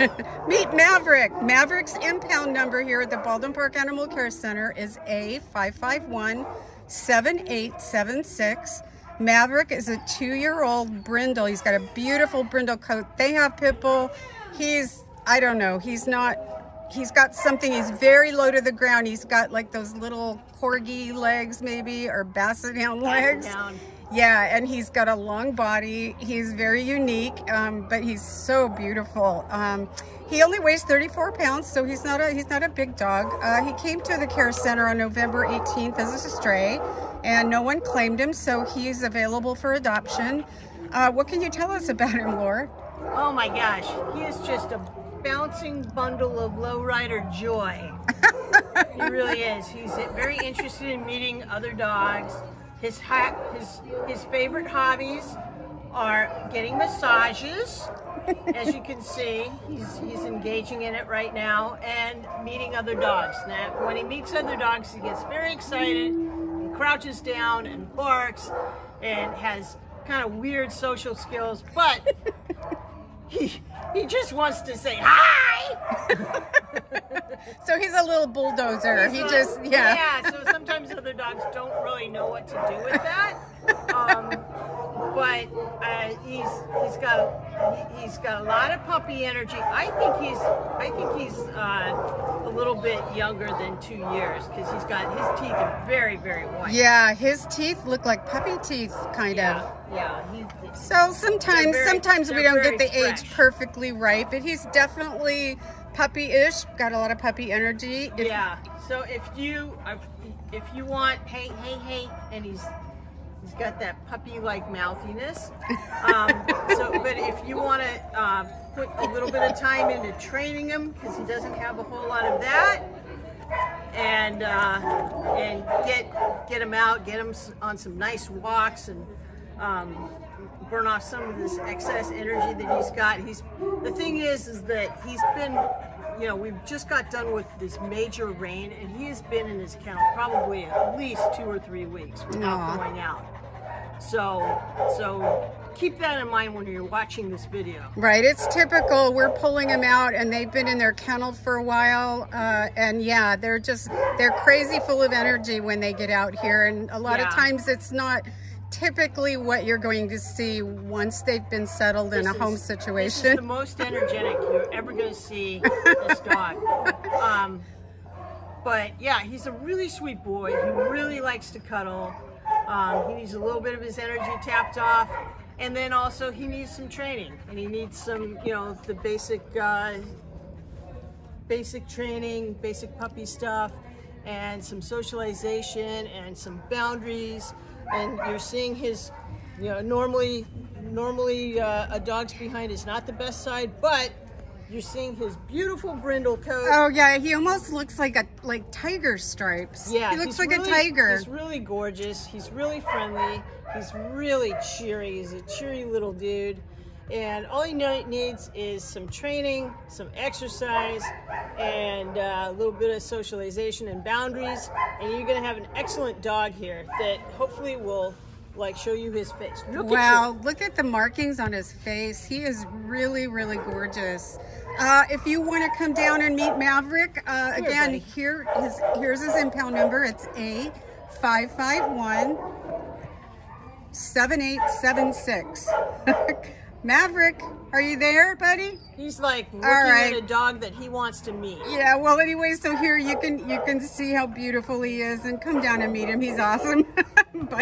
Meet Maverick. Maverick's impound number here at the Baldwin Park Animal Care Center is A551-7876. Maverick is a two-year-old brindle. He's got a beautiful brindle coat. They have pit bull. He's, I don't know, he's not, he's got something, he's very low to the ground. He's got like those little corgi legs maybe, or basset hound legs. Yeah, and he's got a long body. He's very unique, um, but he's so beautiful. Um, he only weighs 34 pounds, so he's not a he's not a big dog. Uh, he came to the care center on November 18th as a stray, and no one claimed him, so he's available for adoption. Uh, what can you tell us about him, Laura? Oh my gosh, he is just a bouncing bundle of lowrider joy. he really is. He's very interested in meeting other dogs. His, his, his favorite hobbies are getting massages. As you can see, he's, he's engaging in it right now and meeting other dogs. Now, when he meets other dogs, he gets very excited, he crouches down and barks and has kind of weird social skills, but he, he just wants to say hi. so he's a little bulldozer. He's he a, just, yeah. Yeah, so dogs don't really know what to do with that. Um, but uh, he's he's got he, has got a lot of puppy energy. I think he's I think he's uh, a little bit younger than two years because he's got his teeth are very very white. Yeah, his teeth look like puppy teeth, kind yeah, of. Yeah. He, so sometimes very, sometimes we don't get the fresh. age perfectly right, but he's definitely puppy-ish. Got a lot of puppy energy. If, yeah. So if you if you want hey hey hey, and he's He's got that puppy-like mouthiness. Um, so, but if you want to uh, put a little bit of time into training him, because he doesn't have a whole lot of that, and uh, and get get him out, get him on some nice walks, and um, burn off some of this excess energy that he's got. He's the thing is, is that he's been you know, we've just got done with this major rain and he has been in his kennel probably at least two or three weeks without Aww. going out. So, so keep that in mind when you're watching this video. Right, it's typical. We're pulling them out and they've been in their kennel for a while. Uh, and yeah, they're just, they're crazy full of energy when they get out here. And a lot yeah. of times it's not, typically what you're going to see once they've been settled this in a is, home situation. This is the most energetic you're ever going to see this dog. Um, but yeah, he's a really sweet boy. He really likes to cuddle. Um, he needs a little bit of his energy tapped off. And then also he needs some training and he needs some, you know, the basic, uh, basic training, basic puppy stuff and some socialization and some boundaries and you're seeing his, you know, normally, normally uh, a dog's behind is not the best side, but you're seeing his beautiful brindle coat. Oh yeah, he almost looks like a like tiger stripes. Yeah, he looks like really, a tiger. He's really gorgeous. He's really friendly. He's really cheery. He's a cheery little dude. And all he needs is some training, some exercise, and uh, a little bit of socialization and boundaries. And you're gonna have an excellent dog here that hopefully will like show you his face. Look wow, look at the markings on his face. He is really, really gorgeous. Uh, if you want to come down and meet Maverick, uh, here, again, here his, here's his impound number. It's A551 7876. Maverick, are you there, buddy? He's like looking right. at a dog that he wants to meet. Yeah, well, anyway, so here you can you can see how beautiful he is, and come down and meet him. He's awesome. Bye.